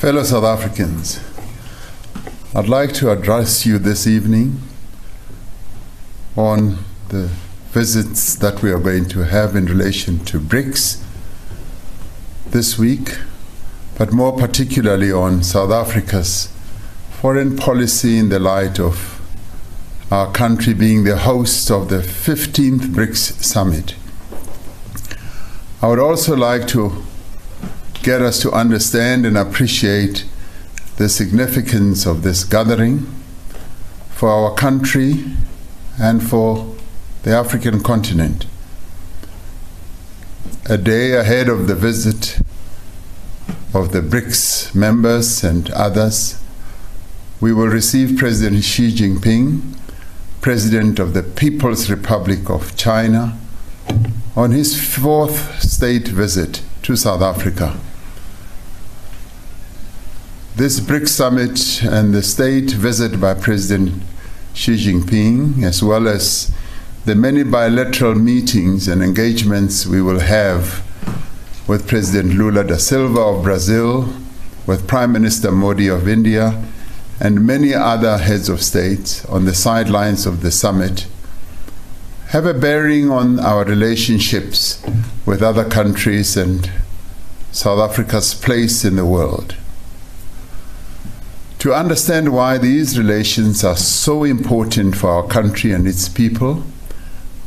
Fellow South Africans, I'd like to address you this evening on the visits that we are going to have in relation to BRICS this week, but more particularly on South Africa's foreign policy in the light of our country being the host of the 15th BRICS summit. I would also like to get us to understand and appreciate the significance of this gathering for our country and for the African continent. A day ahead of the visit of the BRICS members and others, we will receive President Xi Jinping, President of the People's Republic of China, on his fourth state visit to South Africa. This BRICS summit and the state visit by President Xi Jinping, as well as the many bilateral meetings and engagements we will have with President Lula da Silva of Brazil, with Prime Minister Modi of India, and many other heads of state on the sidelines of the summit have a bearing on our relationships with other countries and South Africa's place in the world. To understand why these relations are so important for our country and its people,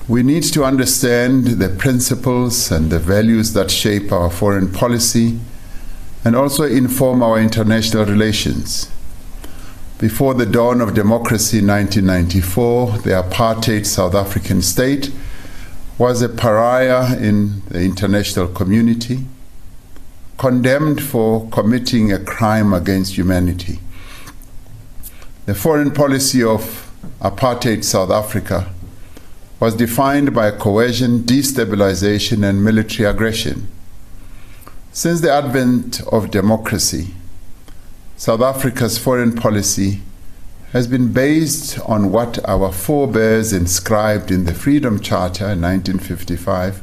we need to understand the principles and the values that shape our foreign policy and also inform our international relations. Before the dawn of democracy in 1994, the apartheid South African state was a pariah in the international community, condemned for committing a crime against humanity. The foreign policy of apartheid South Africa was defined by coercion, destabilization, and military aggression. Since the advent of democracy, South Africa's foreign policy has been based on what our forebears inscribed in the Freedom Charter in 1955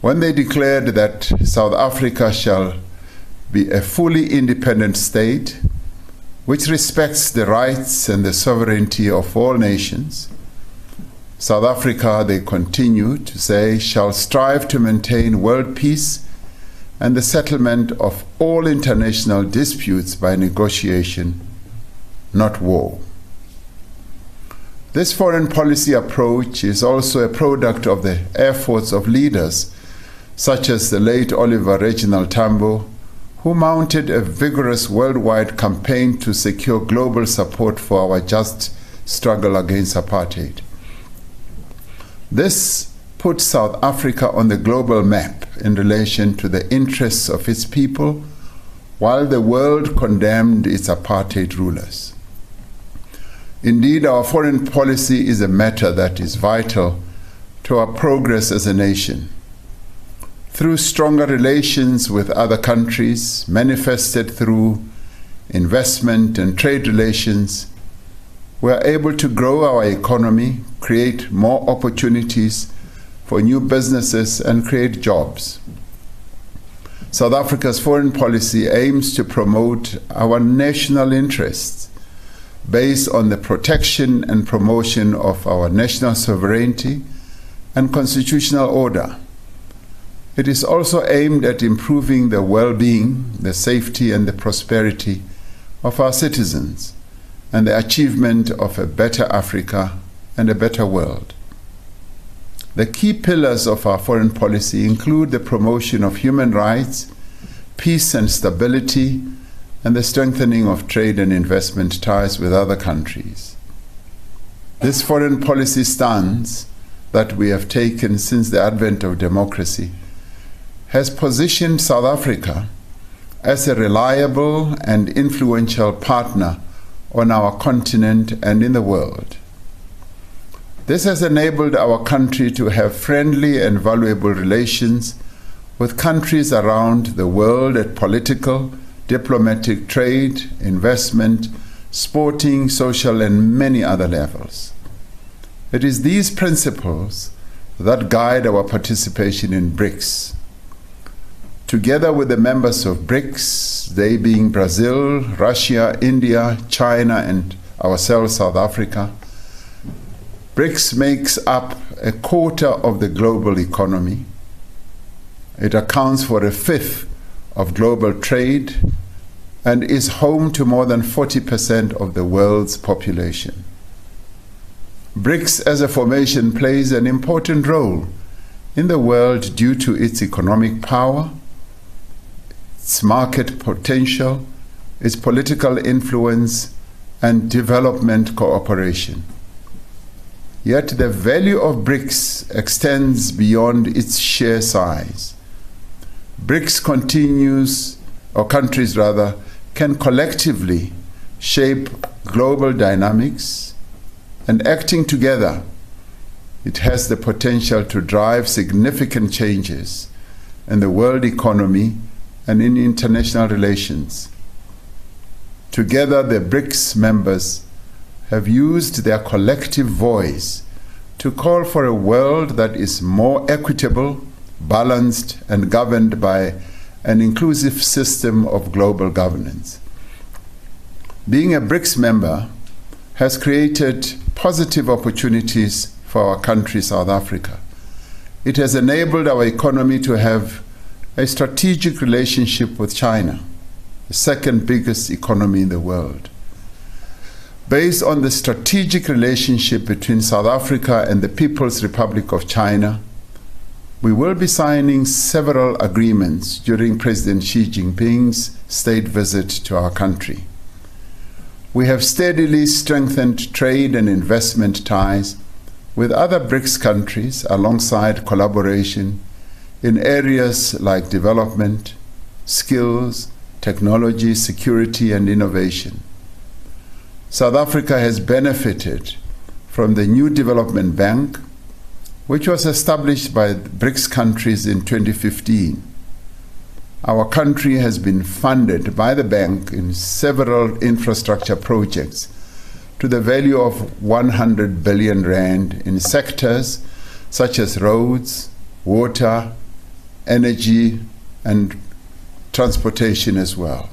when they declared that South Africa shall be a fully independent state which respects the rights and the sovereignty of all nations. South Africa, they continue to say, shall strive to maintain world peace and the settlement of all international disputes by negotiation, not war. This foreign policy approach is also a product of the efforts of leaders such as the late Oliver Reginald Tambo who mounted a vigorous worldwide campaign to secure global support for our just struggle against apartheid. This put South Africa on the global map in relation to the interests of its people, while the world condemned its apartheid rulers. Indeed, our foreign policy is a matter that is vital to our progress as a nation through stronger relations with other countries, manifested through investment and trade relations, we are able to grow our economy, create more opportunities for new businesses, and create jobs. South Africa's foreign policy aims to promote our national interests based on the protection and promotion of our national sovereignty and constitutional order it is also aimed at improving the well being, the safety, and the prosperity of our citizens and the achievement of a better Africa and a better world. The key pillars of our foreign policy include the promotion of human rights, peace and stability, and the strengthening of trade and investment ties with other countries. This foreign policy stance that we have taken since the advent of democracy has positioned South Africa as a reliable and influential partner on our continent and in the world. This has enabled our country to have friendly and valuable relations with countries around the world at political, diplomatic, trade, investment, sporting, social, and many other levels. It is these principles that guide our participation in BRICS together with the members of BRICS, they being Brazil, Russia, India, China, and ourselves, South Africa, BRICS makes up a quarter of the global economy. It accounts for a fifth of global trade and is home to more than 40% of the world's population. BRICS as a formation plays an important role in the world due to its economic power, its market potential, its political influence, and development cooperation. Yet the value of BRICS extends beyond its sheer size. BRICS continues, or countries rather, can collectively shape global dynamics and acting together, it has the potential to drive significant changes in the world economy and in international relations. Together, the BRICS members have used their collective voice to call for a world that is more equitable, balanced, and governed by an inclusive system of global governance. Being a BRICS member has created positive opportunities for our country, South Africa. It has enabled our economy to have a strategic relationship with China, the second biggest economy in the world. Based on the strategic relationship between South Africa and the People's Republic of China, we will be signing several agreements during President Xi Jinping's state visit to our country. We have steadily strengthened trade and investment ties with other BRICS countries alongside collaboration in areas like development, skills, technology, security, and innovation. South Africa has benefited from the new development bank, which was established by BRICS countries in 2015. Our country has been funded by the bank in several infrastructure projects to the value of 100 billion rand in sectors such as roads, water, energy, and transportation as well.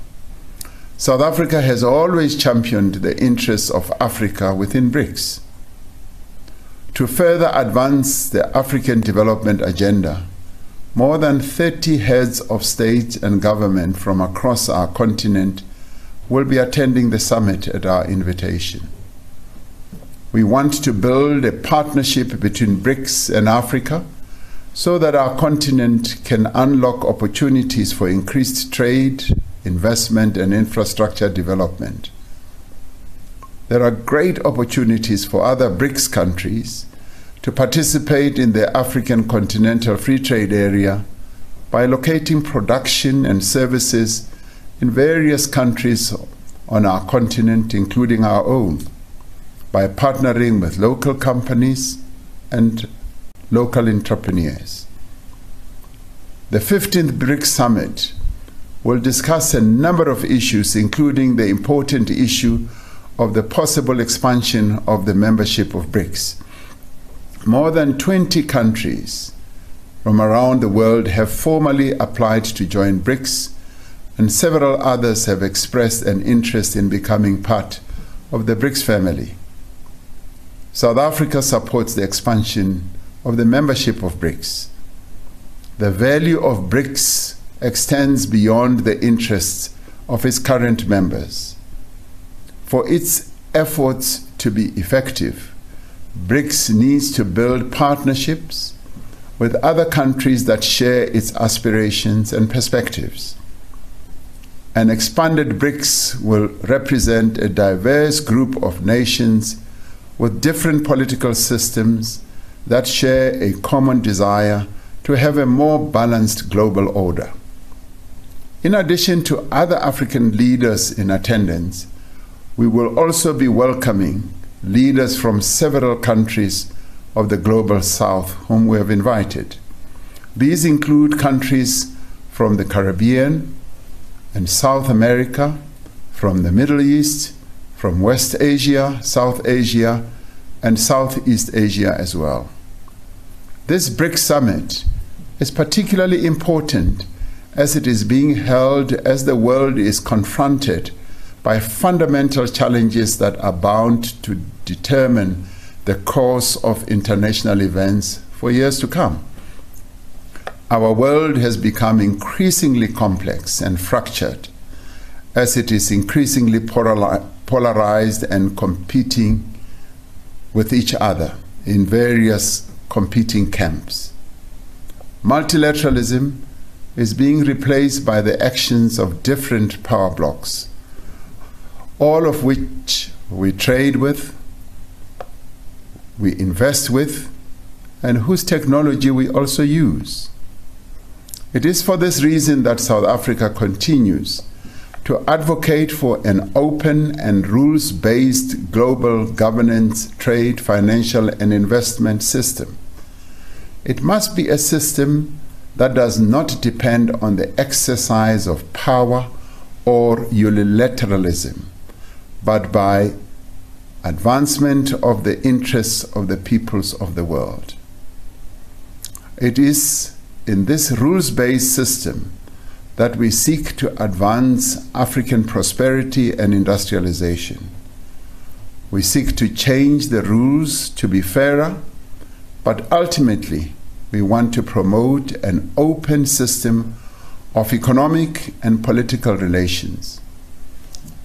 South Africa has always championed the interests of Africa within BRICS. To further advance the African development agenda, more than 30 heads of state and government from across our continent will be attending the summit at our invitation. We want to build a partnership between BRICS and Africa so that our continent can unlock opportunities for increased trade, investment, and infrastructure development. There are great opportunities for other BRICS countries to participate in the African Continental Free Trade Area by locating production and services in various countries on our continent, including our own, by partnering with local companies and local entrepreneurs. The 15th BRICS Summit will discuss a number of issues, including the important issue of the possible expansion of the membership of BRICS. More than 20 countries from around the world have formally applied to join BRICS, and several others have expressed an interest in becoming part of the BRICS family. South Africa supports the expansion of the membership of BRICS. The value of BRICS extends beyond the interests of its current members. For its efforts to be effective, BRICS needs to build partnerships with other countries that share its aspirations and perspectives. An expanded BRICS will represent a diverse group of nations with different political systems that share a common desire to have a more balanced global order. In addition to other African leaders in attendance, we will also be welcoming leaders from several countries of the global south whom we have invited. These include countries from the Caribbean and South America, from the Middle East, from West Asia, South Asia, and Southeast Asia as well. This BRICS summit is particularly important as it is being held as the world is confronted by fundamental challenges that are bound to determine the course of international events for years to come. Our world has become increasingly complex and fractured as it is increasingly polarized and competing with each other in various competing camps. Multilateralism is being replaced by the actions of different power blocks, all of which we trade with, we invest with, and whose technology we also use. It is for this reason that South Africa continues to advocate for an open and rules based global governance, trade, financial, and investment system. It must be a system that does not depend on the exercise of power or unilateralism, but by advancement of the interests of the peoples of the world. It is in this rules based system that we seek to advance African prosperity and industrialization. We seek to change the rules to be fairer, but ultimately, we want to promote an open system of economic and political relations.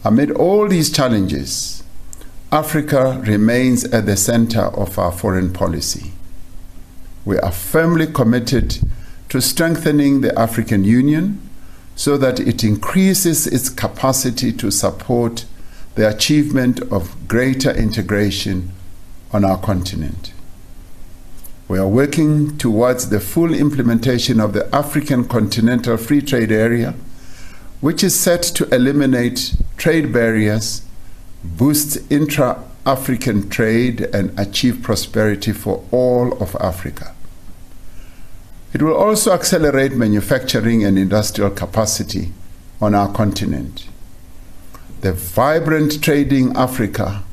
Amid all these challenges, Africa remains at the center of our foreign policy. We are firmly committed to strengthening the African Union so that it increases its capacity to support the achievement of greater integration on our continent. We are working towards the full implementation of the African Continental Free Trade Area, which is set to eliminate trade barriers, boost intra African trade, and achieve prosperity for all of Africa. It will also accelerate manufacturing and industrial capacity on our continent. The vibrant trading Africa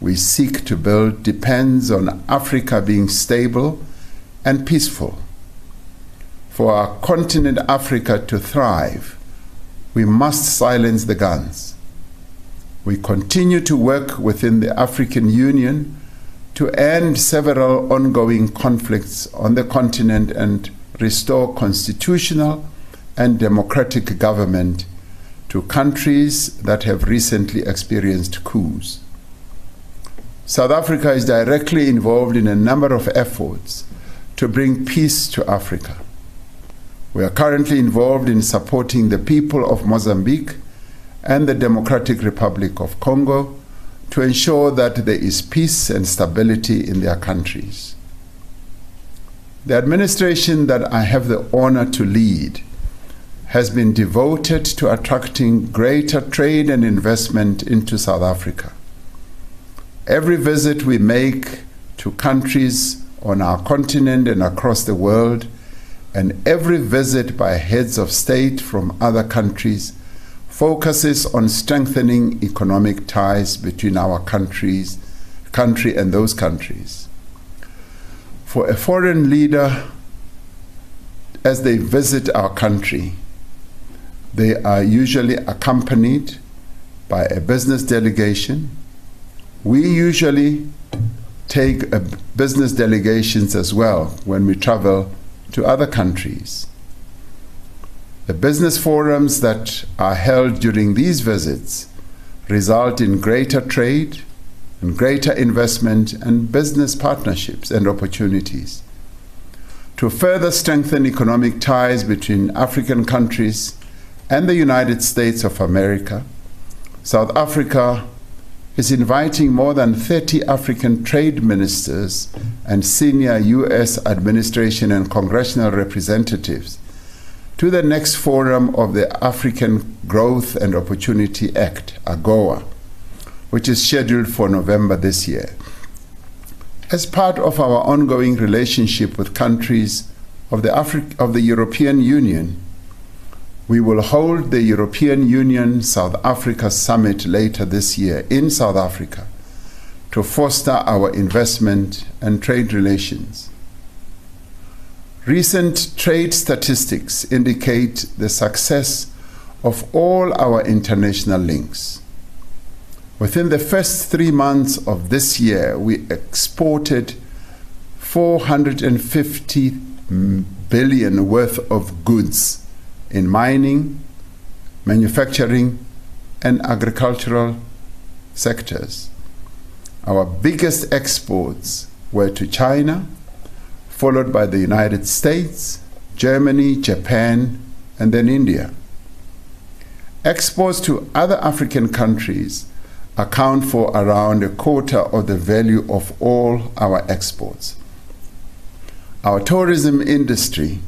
we seek to build depends on Africa being stable and peaceful. For our continent Africa to thrive, we must silence the guns. We continue to work within the African Union to end several ongoing conflicts on the continent and restore constitutional and democratic government to countries that have recently experienced coups. South Africa is directly involved in a number of efforts to bring peace to Africa. We are currently involved in supporting the people of Mozambique and the Democratic Republic of Congo to ensure that there is peace and stability in their countries. The administration that I have the honor to lead has been devoted to attracting greater trade and investment into South Africa. Every visit we make to countries on our continent and across the world, and every visit by heads of state from other countries focuses on strengthening economic ties between our countries, country and those countries. For a foreign leader, as they visit our country, they are usually accompanied by a business delegation we usually take uh, business delegations as well when we travel to other countries. The business forums that are held during these visits result in greater trade and greater investment and business partnerships and opportunities. To further strengthen economic ties between African countries and the United States of America, South Africa is inviting more than 30 African trade ministers and senior U.S. administration and congressional representatives to the next forum of the African Growth and Opportunity Act, AGOA, which is scheduled for November this year. As part of our ongoing relationship with countries of the, Afri- of the European Union, we will hold the European Union South Africa Summit later this year in South Africa to foster our investment and trade relations. Recent trade statistics indicate the success of all our international links. Within the first three months of this year, we exported 450 billion worth of goods in mining, manufacturing, and agricultural sectors. Our biggest exports were to China, followed by the United States, Germany, Japan, and then India. Exports to other African countries account for around a quarter of the value of all our exports. Our tourism industry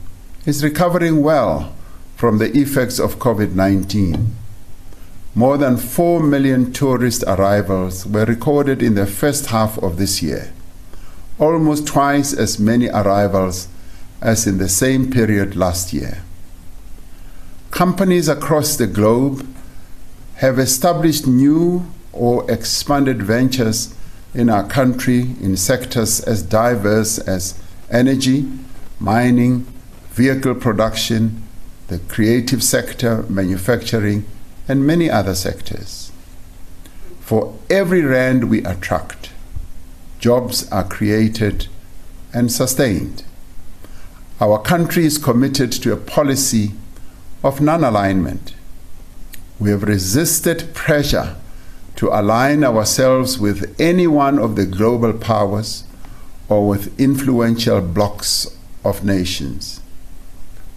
is recovering well from the effects of COVID 19. More than 4 million tourist arrivals were recorded in the first half of this year, almost twice as many arrivals as in the same period last year. Companies across the globe have established new or expanded ventures in our country in sectors as diverse as energy, mining, vehicle production, the creative sector, manufacturing, and many other sectors. For every rand we attract, jobs are created and sustained. Our country is committed to a policy of non alignment. We have resisted pressure to align ourselves with any one of the global powers or with influential blocs of nations.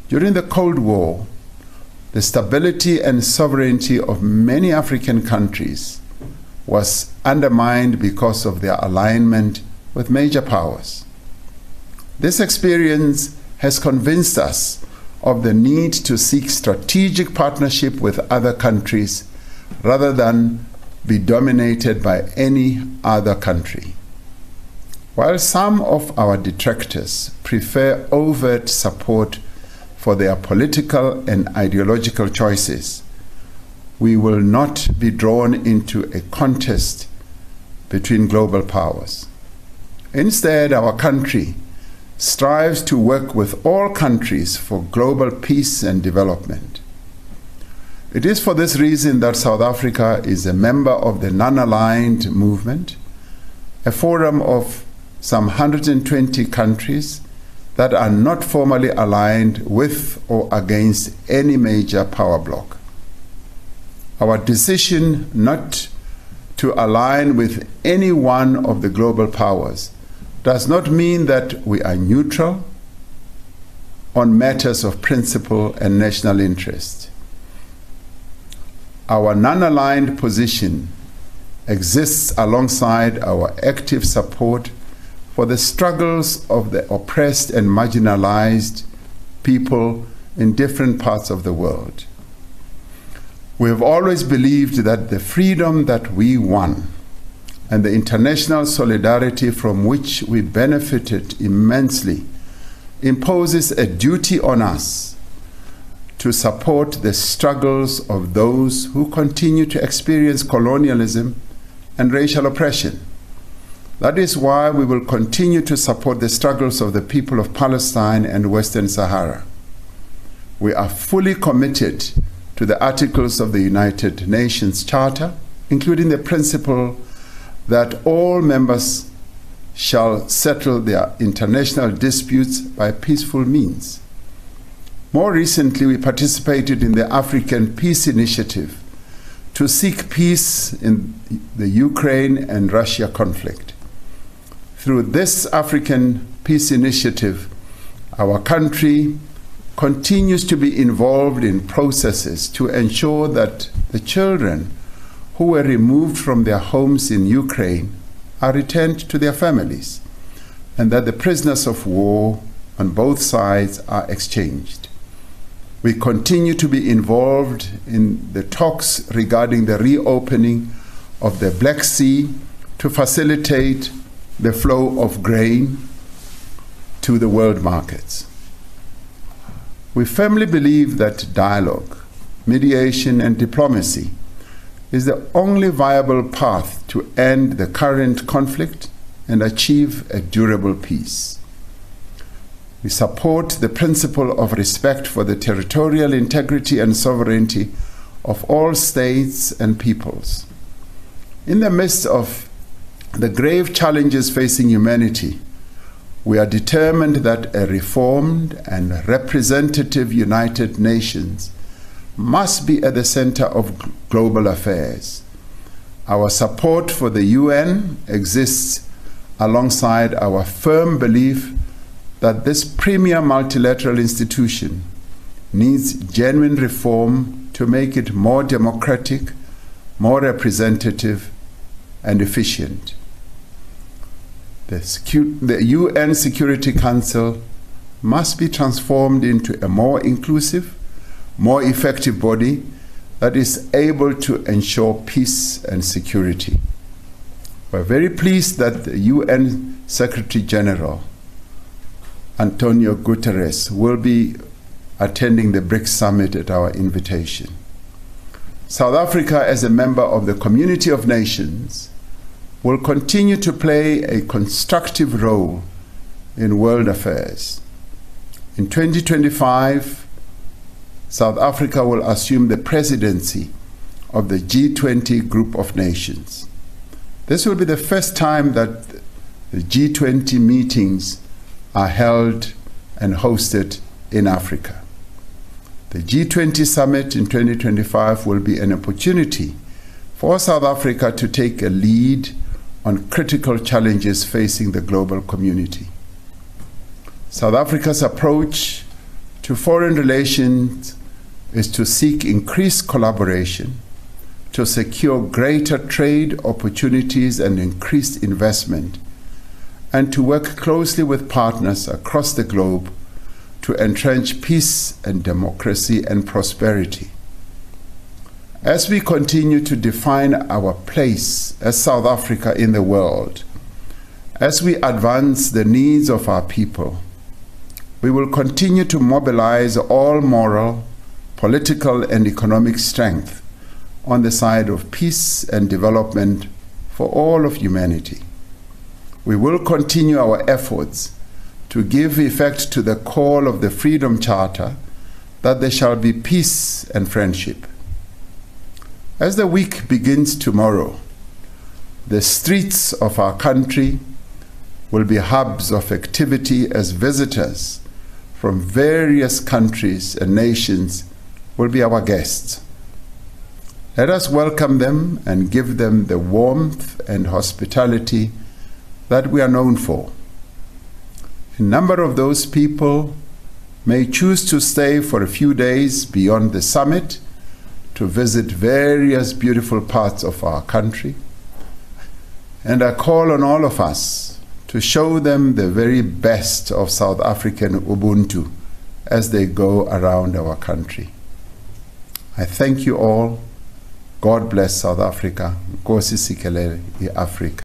During the Cold War, the stability and sovereignty of many African countries was undermined because of their alignment with major powers. This experience has convinced us of the need to seek strategic partnership with other countries rather than be dominated by any other country. While some of our detractors prefer overt support for their political and ideological choices, we will not be drawn into a contest between global powers. Instead, our country strives to work with all countries for global peace and development. It is for this reason that South Africa is a member of the Non Aligned Movement, a forum of some 120 countries that are not formally aligned with or against any major power bloc. Our decision not to align with any one of the global powers does not mean that we are neutral on matters of principle and national interest. Our non aligned position exists alongside our active support for the struggles of the oppressed and marginalized people in different parts of the world. We have always believed that the freedom that we won and the international solidarity from which we benefited immensely imposes a duty on us to support the struggles of those who continue to experience colonialism and racial oppression. That is why we will continue to support the struggles of the people of Palestine and Western Sahara. We are fully committed to the articles of the United Nations Charter, including the principle that all members shall settle their international disputes by peaceful means. More recently, we participated in the African Peace Initiative to seek peace in the Ukraine and Russia conflict. Through this African Peace Initiative, our country continues to be involved in processes to ensure that the children who were removed from their homes in Ukraine are returned to their families and that the prisoners of war on both sides are exchanged. We continue to be involved in the talks regarding the reopening of the Black Sea to facilitate the flow of grain to the world markets. We firmly believe that dialogue, mediation, and diplomacy is the only viable path to end the current conflict and achieve a durable peace. We support the principle of respect for the territorial integrity and sovereignty of all states and peoples. In the midst of the grave challenges facing humanity, we are determined that a reformed and representative United Nations must be at the center of global affairs. Our support for the UN exists alongside our firm belief that this premier multilateral institution needs genuine reform to make it more democratic, more representative, and efficient. The, the, UN Security Council must be transformed into a more inclusive, more effective body that is able to ensure peace and security. We're very pleased that the UN Secretary General, Antonio Guterres, will be attending the BRICS summit at our invitation. South Africa, as a member of the Community of Nations, will continue to play a constructive role in world affairs. In 2025, South Africa will assume the presidency of the G20 group of nations. This will be the first time that the G20 meetings are held and hosted in Africa. The G20 summit in 2025 will be an opportunity for South Africa to take a lead on critical challenges facing the global community. South Africa's approach to foreign relations is to seek increased collaboration, to secure greater trade opportunities and increased investment, and to work closely with partners across the globe to entrench peace and democracy and prosperity. As we continue to define our place as South Africa in the world, as we advance the needs of our people, we will continue to mobilize all moral, political, and economic strength on the side of peace and development for all of humanity. We will continue our efforts to give effect to the call of the Freedom Charter that there shall be peace and friendship. As the week begins tomorrow, the streets of our country will be hubs of activity as visitors from various countries and nations will be our guests. Let us welcome them and give them the warmth and hospitality that we are known for. A number of those people may choose to stay for a few days beyond the summit to visit various beautiful parts of our country. And I call on all of us to show them the very best of South African Ubuntu as they go around our country. I thank you all. God bless South Africa. Nkosi sikelele i-Africa.